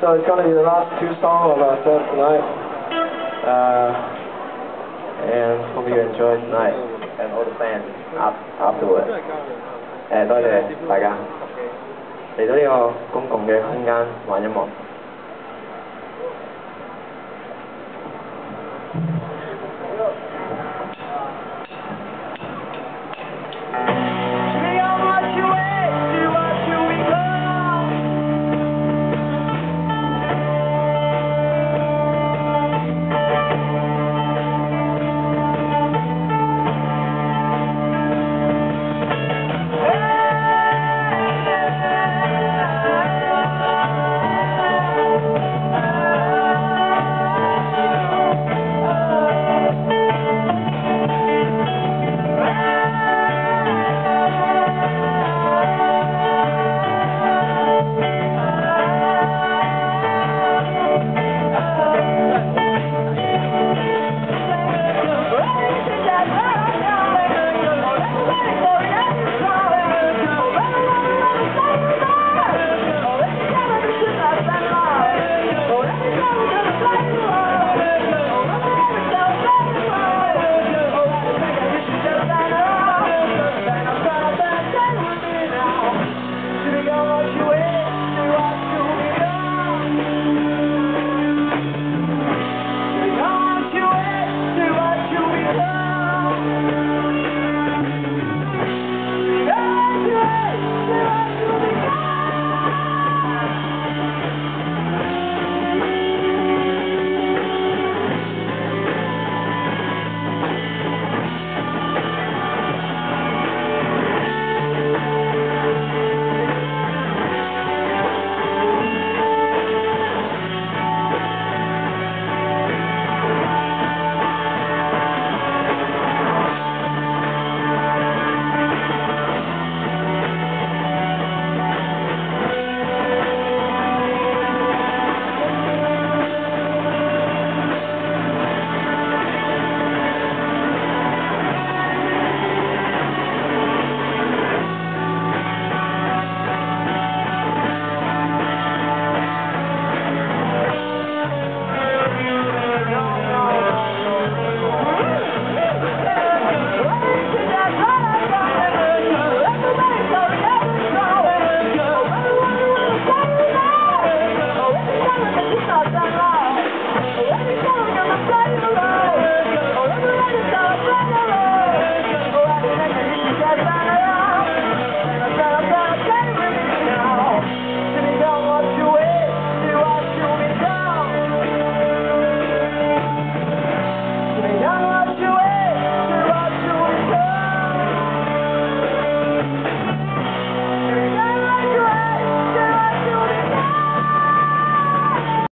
So it's going to be the last two songs of our set tonight. Uh, and hope you enjoy tonight and all the fans afterwards. 誒，多謝大家嚟到呢個公共嘅空間玩音樂。